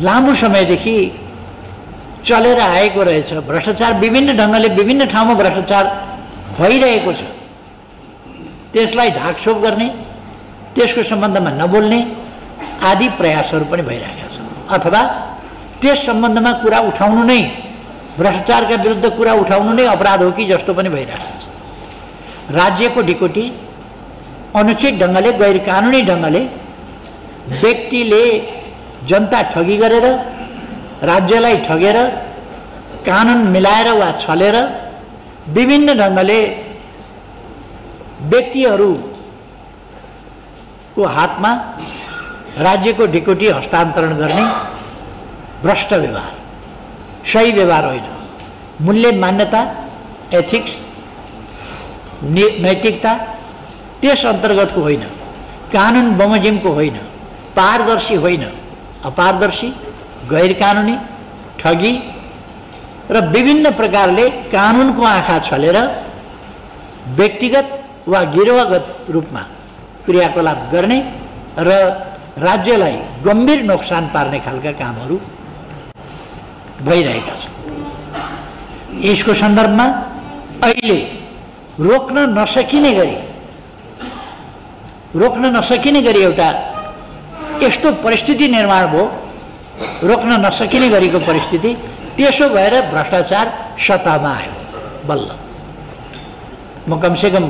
लामो समयदेखि चलेर आएको रहेछ। भ्रष्टाचार विभिन्न ढङ्गले विभिन्न ठाउँमा भ्रष्टाचार भइरहेको छ। त्यसलाई ढाकछोप गर्ने त्यसको सम्बन्धमा नबोल्ने आदि प्रयासहरू पनि भइरहेका छन्। अथवा त्यस सम्बन्धमा कुरा उठाउनु नै भ्रष्टाचारका विरुद्ध कुरा उठाउनु नै अपराध हो कि जस्तो पनि भइरहेको छ। राज्यको ढिकोटी अनुचित ढङ्गले गैर कानुनी ढङ्गले व्यक्तिले जनता ठगी गरेर राज्यलाई ठगेर कानुन मिलाएर वा छलेर विभिन्न ढङ्गले व्यक्तिहरूको हातमा राज्यको ढिकुटी हस्तान्तरण गर्ने भ्रष्ट व्यवहार। सही व्यवहार होइन। मूल्य मान्यता एथिक्स नैतिकता त्यस अन्तर्गतको होइन। कानुन बमोजिमको होइन। पारदर्शी होइन। अपारदर्शी गैर कानुनी ठगी र विभिन्न प्रकारले कानुनको आँखा छलेर व्यक्तिगत वा गिरोहगत रूपमा क्रियाकलाप गर्ने र राज्यलाई गम्भीर नोक्सान पार्ने खालका कामहरू भइरहेका छन्। यसको सन्दर्भमा अहिले रोक्न नसकिने गरी रोक्न नसकिने गरी एउटा यस्तो परिस्थिति निर्माण भयो। रोक्न नसकिने गरेको परिस्थिति त्यसो भएर भ्रष्टाचार सत्तामा आयो। बल्ल। म कमसेकम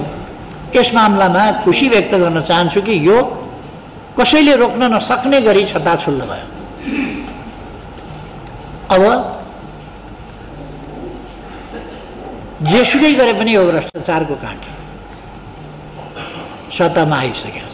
यस मामलामा खुसी व्यक्त गर्न चाहन्छु कि यो कसैले रोक्न नसक्ने गरी छताछुल्ल भयो। अब जेसुकै गरे पनि यो भ्रष्टाचारको काँटी सत्तामा आइसक्यो